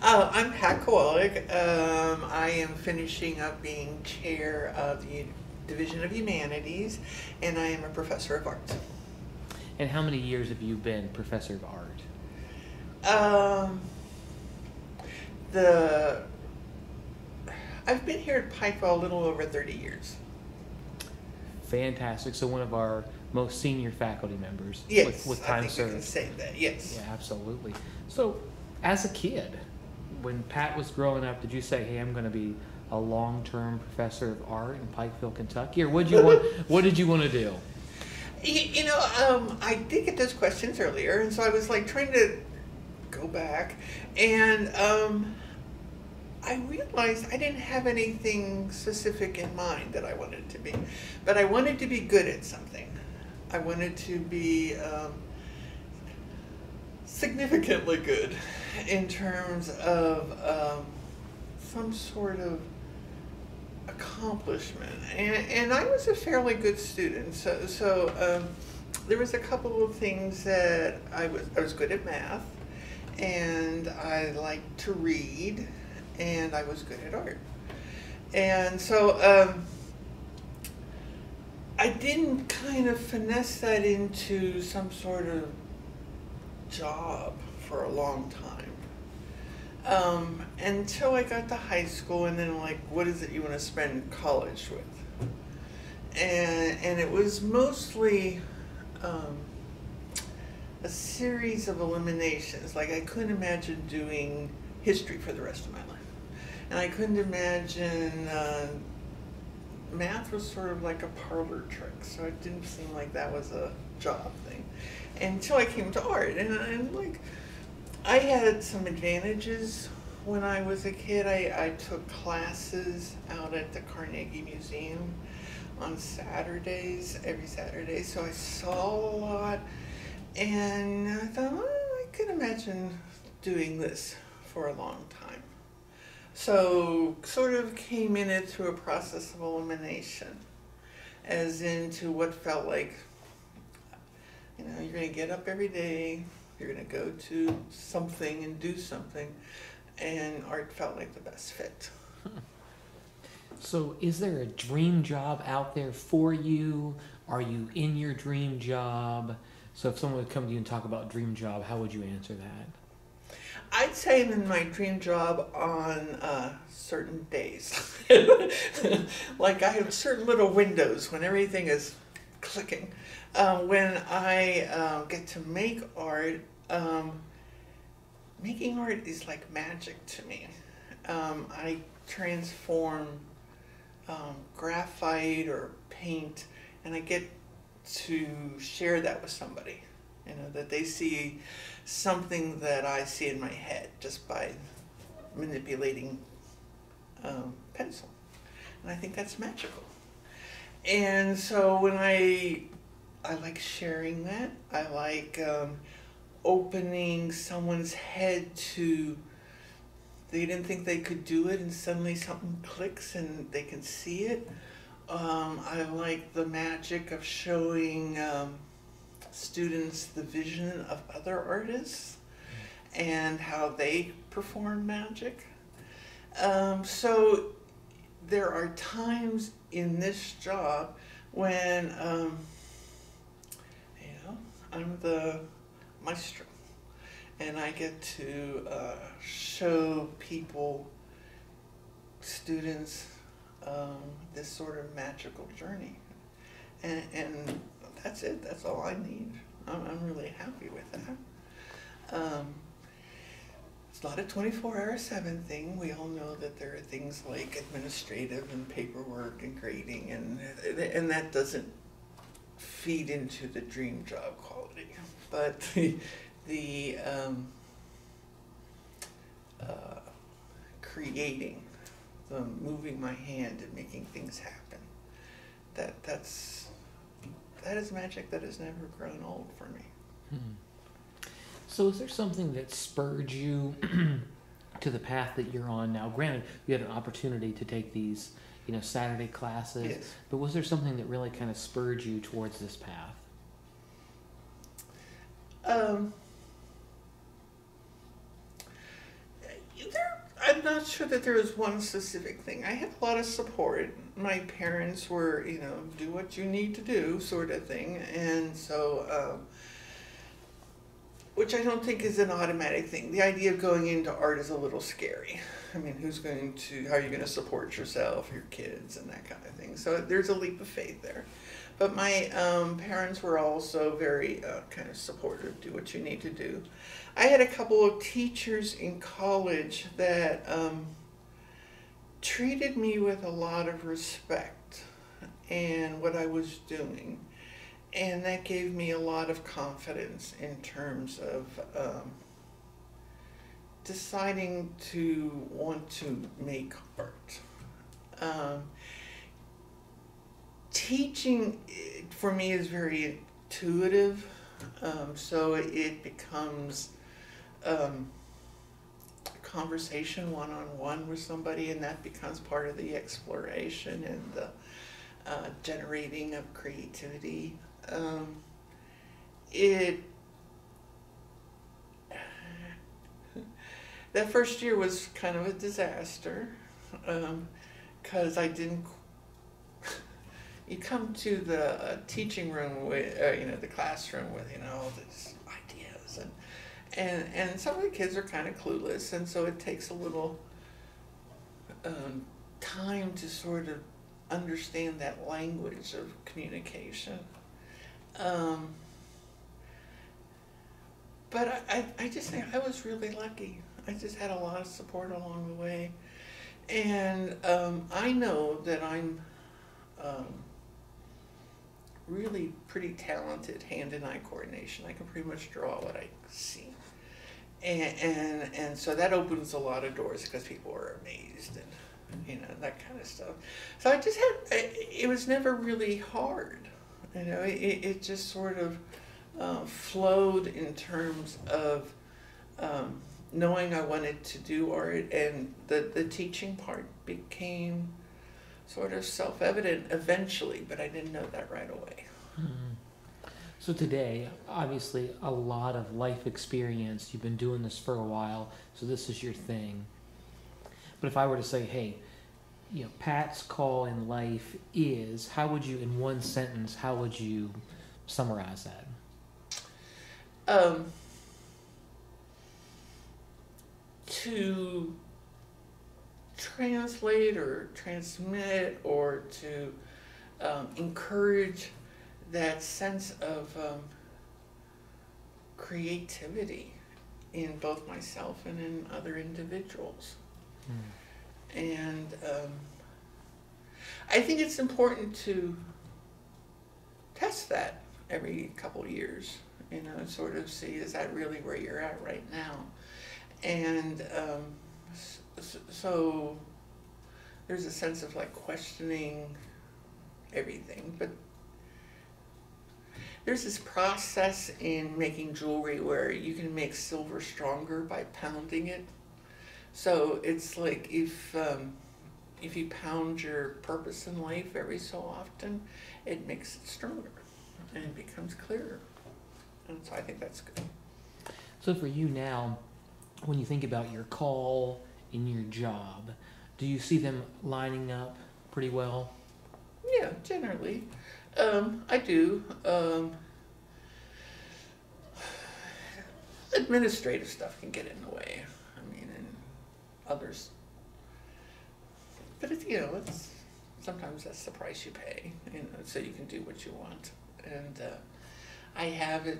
Uh, I'm Pat Kowalok. Um, I am finishing up being chair of the Division of Humanities, and I am a professor of art. And how many years have you been professor of art? Um, the I've been here at Pikeville a little over 30 years. Fantastic. So one of our most senior faculty members Yes, with, with I time think you can served. say that. Yes. Yeah, absolutely. So, as a kid, when Pat was growing up, did you say, "Hey, I'm going to be a long-term professor of art in Pikeville, Kentucky," or what did you want? what did you want to do? You, you know, um, I did get those questions earlier, and so I was like trying to go back, and um, I realized I didn't have anything specific in mind that I wanted to be, but I wanted to be good at something. I wanted to be um, significantly good in terms of um, some sort of accomplishment. And, and i was a fairly good student so so um, there was a couple of things that i was i was good at math and i liked to read and i was good at art. And so um, i didn't kind of finesse that into some sort of job for a long time um, until I got to high school, and then like, what is it you want to spend college with? And and it was mostly um, a series of eliminations. Like I couldn't imagine doing history for the rest of my life, and I couldn't imagine. Uh, math was sort of like a parlor trick, so it didn't seem like that was a job thing. Until I came to art, and, and like I had some advantages when I was a kid. I, I took classes out at the Carnegie Museum on Saturdays, every Saturday, so I saw a lot. And I thought, well, I could imagine doing this for a long time. So, sort of came in it through a process of elimination, as into what felt like, you know, you're going to get up every day, you're going to go to something and do something, and art felt like the best fit. So, is there a dream job out there for you? Are you in your dream job? So, if someone would come to you and talk about dream job, how would you answer that? I'd say I'm in my dream job on uh, certain days. like I have certain little windows when everything is clicking. Uh, when I uh, get to make art, um, making art is like magic to me. Um, I transform um, graphite or paint, and I get to share that with somebody. You know that they see something that I see in my head just by manipulating um, pencil, and I think that's magical. And so when I I like sharing that, I like um, opening someone's head to they didn't think they could do it and suddenly something clicks and they can see it. Um, i like the magic of showing um, students the vision of other artists and how they perform magic. Um, so there are times in this job when um, you know i'm the maestro and I get to uh, show people, students, um, this sort of magical journey. And, and that's it, that's all I need. I'm, I'm really happy with that. Um, it's not a 24 hour 7 thing. We all know that there are things like administrative and paperwork and grading, and, and that doesn't feed into the dream job quality. But the, the um, uh, creating, the moving my hand and making things happen. That that's that is magic that has never grown old for me. Hmm. So, is there something that spurred you to the path that you're on now? Granted, you had an opportunity to take these, you know, Saturday classes, Yes. but was there something that really kind of spurred you towards this path? Um, there, I'm not sure that there was one specific thing. I had a lot of support. My parents were, you know, do what you need to do, sort of thing, and so, um, which I don't think is an automatic thing. The idea of going into art is a little scary. I mean, who's going to, how are you going to support yourself, your kids, and that kind of thing? So there's a leap of faith there. But my um, parents were also very uh, kind of supportive. Do what you need to do. I had a couple of teachers in college that um, treated me with a lot of respect and what I was doing. And that gave me a lot of confidence in terms of um, deciding to want to make art. Um, teaching eh, for me is very intuitive, um, so it becomes um, conversation one on one with somebody, and that becomes part of the exploration and the uh, generating of creativity. Um, it that first year was kind of a disaster because um, I didn't. you come to the uh, teaching room with, uh, you know, the classroom with, you know, all these ideas and and and some of the kids are kind of clueless, and so it takes a little um, time to sort of understand that language of communication. Um, but I, I, just think I was really lucky. I just had a lot of support along the way. And um, I know that I'm um, really pretty talented hand and eye coordination. I can pretty much draw what I see and and and so that opens a lot of doors because people are amazed and you know that kind of stuff. So I just had it was never really hard, you know. It it just sort of uh, flowed in terms of um, knowing I wanted to do art, and the the teaching part became sort of self evident eventually, but I didn't know that right away. Mm-hmm. So today, obviously, a lot of life experience. You've been doing this for a while, so this is your thing. But if I were to say, hey, you know, Pat's call in life is, how would you, in one sentence, how would you summarize that? Um, to translate or transmit or to um, encourage that sense of um, creativity in both myself and in other individuals. Mm. And um, I think it's important to test that every couple years, you know, sort of see is that really where you're at right now? And um, so there's a sense of like questioning everything, but there's this process in making jewelry where you can make silver stronger by pounding it. So it's like if um, if you pound your purpose in life every so often, it makes it stronger and it becomes clearer. And so I think that's good. So for you now, when you think about your call in your job, do you see them lining up pretty well? Yeah, generally. Um, I do. Um, administrative stuff can get in the way. Others. But it's, you know, it's sometimes that's the price you pay, you know, so you can do what you want. And uh, I have it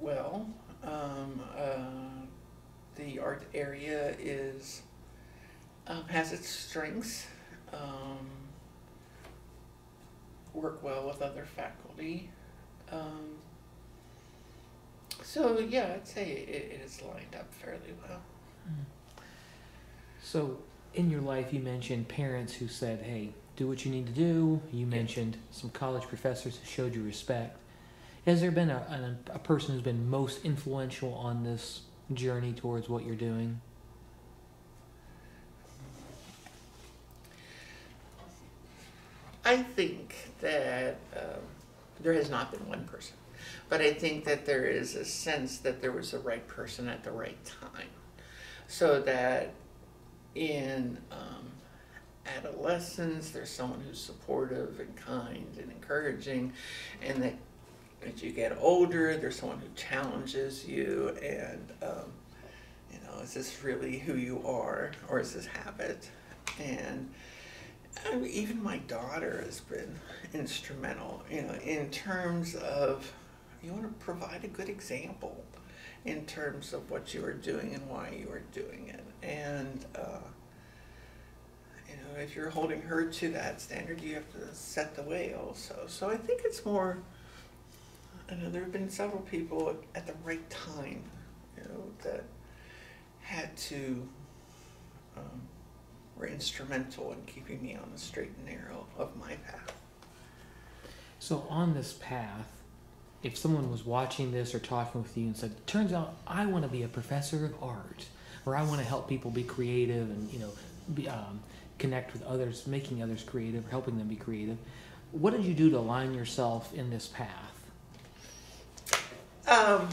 well. Um, uh, the art area is um, has its strengths. Um, work well with other faculty. Um, so yeah, I'd say it, it is lined up fairly well. Hmm. So in your life, you mentioned parents who said, "Hey, do what you need to do." You mentioned some college professors who showed you respect. Has there been a, a, a person who's been most influential on this journey towards what you're doing? I think that um, there has not been one person, but I think that there is a sense that there was the right person at the right time, so that in um, adolescence, there's someone who's supportive and kind and encouraging, and that as you get older, there's someone who challenges you and um, you know, is this really who you are or is this habit? And I mean, even my daughter has been instrumental, you know, in terms of you want to provide a good example in terms of what you are doing and why you are doing it. And, uh, you know, if you're holding her to that standard, you have to set the way also. So I think it's more, I know there have been several people at the right time, you know, that had to, um, were instrumental in keeping me on the straight and narrow of my path. So on this path, if someone was watching this or talking with you and said, "Turns out I want to be a professor of art, or I want to help people be creative and you know, be, um, connect with others, making others creative, helping them be creative," what did you do to align yourself in this path? Um,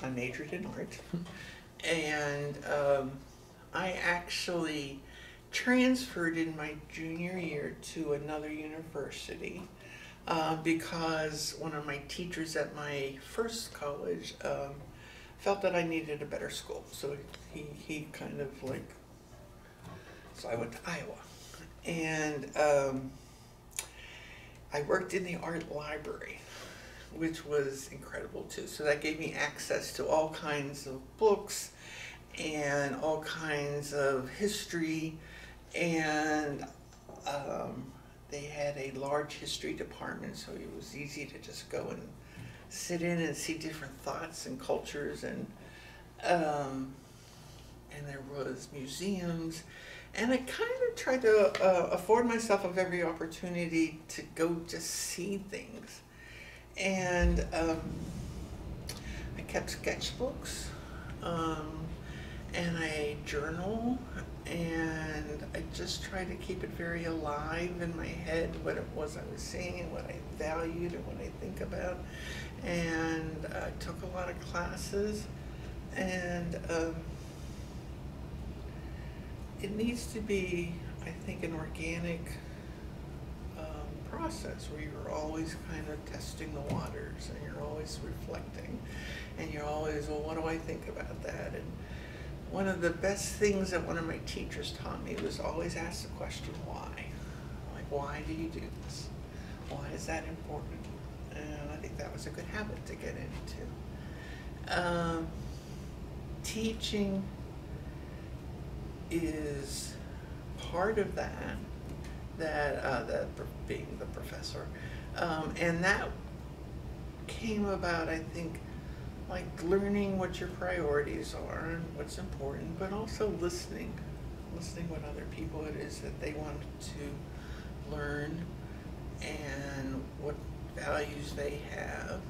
I majored in art, and um, I actually transferred in my junior year to another university uh, because one of my teachers at my first college um, felt that I needed a better school. So he, he kind of like, so I went to Iowa. And um, I worked in the art library, which was incredible too. So that gave me access to all kinds of books and all kinds of history and um, they had a large history department so it was easy to just go and sit in and see different thoughts and cultures and um, and there was museums. And i kind of tried to uh, afford myself of every opportunity to go just see things. And um, i kept sketchbooks um, and I journal and I just try to keep it very alive in my head what it was I was seeing and what I valued and what I think about. And I took a lot of classes and um, it needs to be, I think, an organic um, process where you're always kind of testing the waters and you're always reflecting and you're always, well, what do I think about that? And one of the best things that one of my teachers taught me was always ask the question why. Like, why do you do this? Why is that important? And I think that was a good habit to get into. Um, teaching is part of that, that, uh, that being the professor. Um, and that came about, I think, like learning what your priorities are and what's important, but also listening, listening what other people it is that they want to learn and what values they have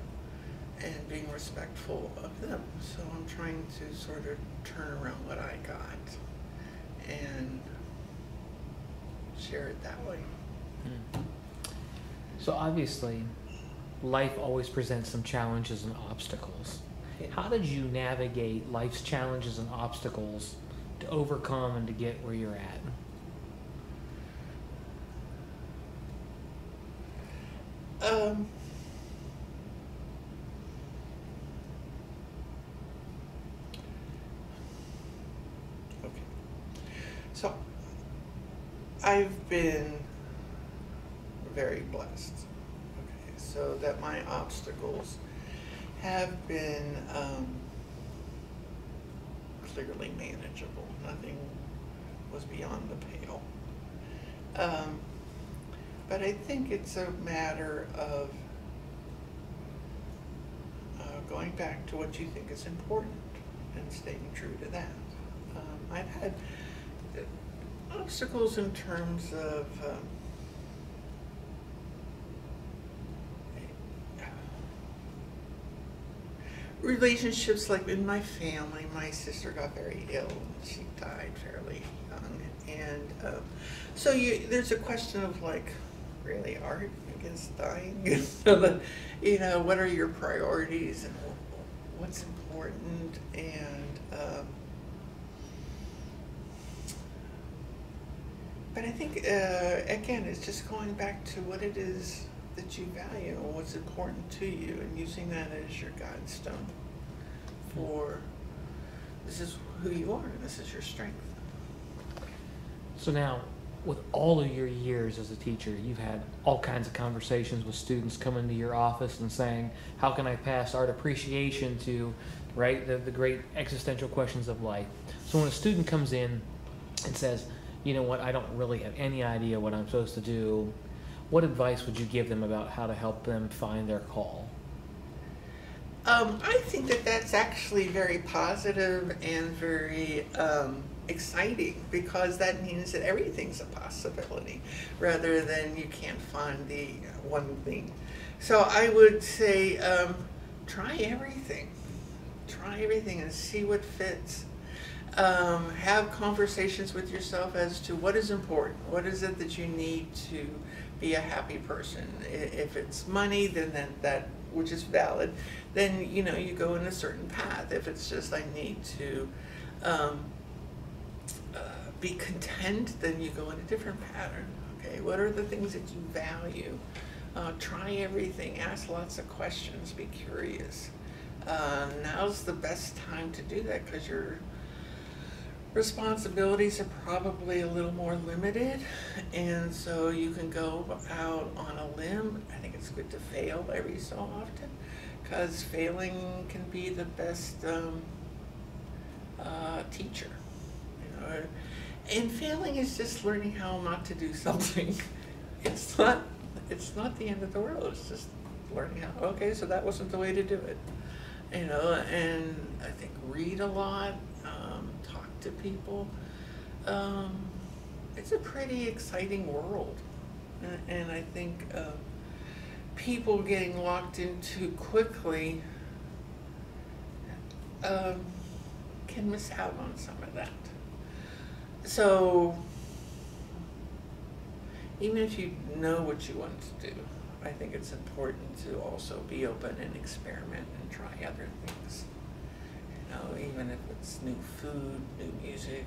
and being respectful of them. So I'm trying to sort of turn around what I got and share it that way. Hmm. So obviously, life always presents some challenges and obstacles. How did you navigate life's challenges and obstacles to overcome and to get where you're at? Um, okay. So, I've been very blessed. Okay, so that my obstacles have been um, clearly manageable. Nothing was beyond the pale. Um, but I think it's a matter of uh, going back to what you think is important and staying true to that. Um, I've had obstacles in terms of relationships like in my family my sister got very ill she died fairly young. And um, so you there's a question of like really art against dying? You know what are your priorities and what's important? And um, but I think uh, again it's just going back to what it is that you value and what's important to you and using that as your guide stone for this is who you are and this is your strength. So now, with all of your years as a teacher, you've had all kinds of conversations with students coming to your office and saying, "How can I pass art appreciation to, right, the, the great existential questions of life?" So when a student comes in and says, "You know what? I don't really have any idea what I'm supposed to do," what advice would you give them about how to help them find their call? Um, I think that that's actually very positive and very um, exciting because that means that everything's a possibility rather than you can't find the one thing. So I would say um, try everything. Try everything and see what fits. Um, have conversations with yourself as to what is important. What is it that you need to be a happy person? If it's money, then that, that which is valid, then you know you go in a certain path. If it's just I need to um, uh, be content, then you go in a different pattern. Okay, what are the things that you value? Uh, try everything. Ask lots of questions. Be curious. Uh, now's the best time to do that because your responsibilities are probably a little more limited, and so you can go out on a limb. I think it's good to fail every so often because failing can be the best um, uh, teacher. You know, and failing is just learning how not to do something. it's not. It's not the end of the world. It's just learning how. Okay, so that wasn't the way to do it. You know, and I think read a lot, to people. Um, it's a pretty exciting world, and, I think. Uh, people getting locked in too quickly um, can miss out on some of that. So, even if you know what you want to do, I think it's important to also be open and experiment and try other things. Know, even if it's new food, new music,